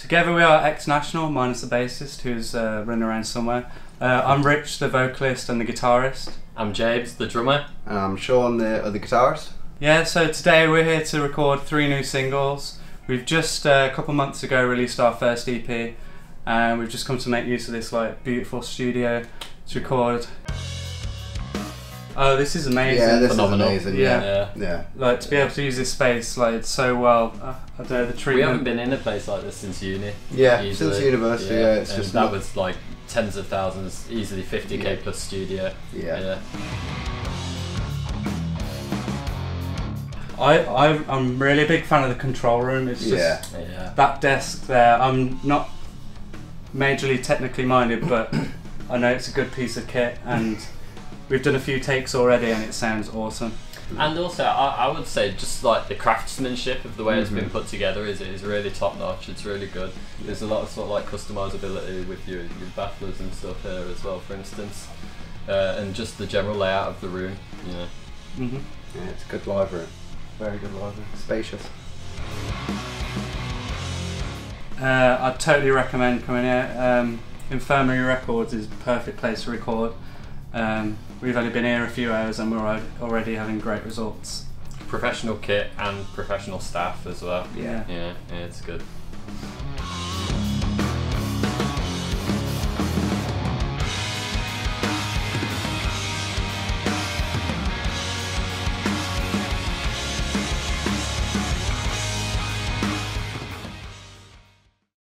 Together we are ex-national, minus the bassist who's uh, running around somewhere. Uh, I'm Rich, the vocalist and the guitarist. I'm James, the drummer. And I'm Sean, the other guitarist. Yeah, so today we're here to record three new singles. We've just uh, a couple months ago released our first EP, and we've just come to make use of this like beautiful studio to record. Oh, this is amazing! Yeah, this Phenomenal. is amazing. Yeah. Yeah. Yeah. Yeah. like to be able to use this space like it's so well. Uh, I don't know the We haven't been in a place like this since uni. Yeah, easily. since university, yeah, it's and just that not- was like tens of thousands, easily 50k Yeah. plus studio. Yeah. yeah. I, I I'm really a big fan of the control room. It's just Yeah. Yeah. that desk there. I'm not majorly technically minded, but I know it's a good piece of kit, and we've done a few takes already, and it sounds awesome. And also, I, I would say just like the craftsmanship of the way it's been Mhm. put together is is really top notch. It's really good. There's a lot of sort of like customizability with your, your bafflers and stuff here as well, for instance, uh, and just the general layout of the room. You know. hmm Yeah, it's a good live room. Very good library. Spacious. Uh, I'd totally recommend coming here. Um, Infirmary Records is a perfect place to record. Um, we've only been here a few hours, and we're already having great results. Professional kit and professional staff as well. Yeah. Yeah, yeah, it's good.